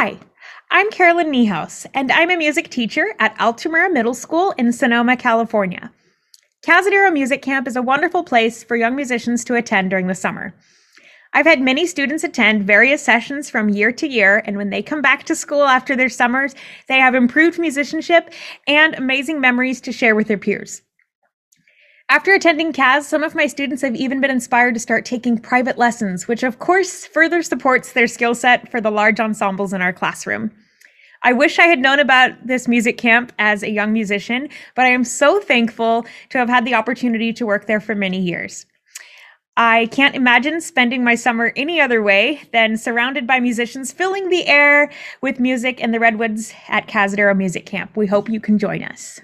Hi, I'm Carolyn Niehaus, and I'm a music teacher at Altamira Middle School in Sonoma, California. Cazadero Music Camp is a wonderful place for young musicians to attend during the summer. I've had many students attend various sessions from year to year, and when they come back to school after their summers, they have improved musicianship and amazing memories to share with their peers. After attending Caz, some of my students have even been inspired to start taking private lessons, which of course further supports their skill set for the large ensembles in our classroom. I wish I had known about this music camp as a young musician, but I am so thankful to have had the opportunity to work there for many years. I can't imagine spending my summer any other way than surrounded by musicians filling the air with music in the Redwoods at Cazadero Music Camp. We hope you can join us.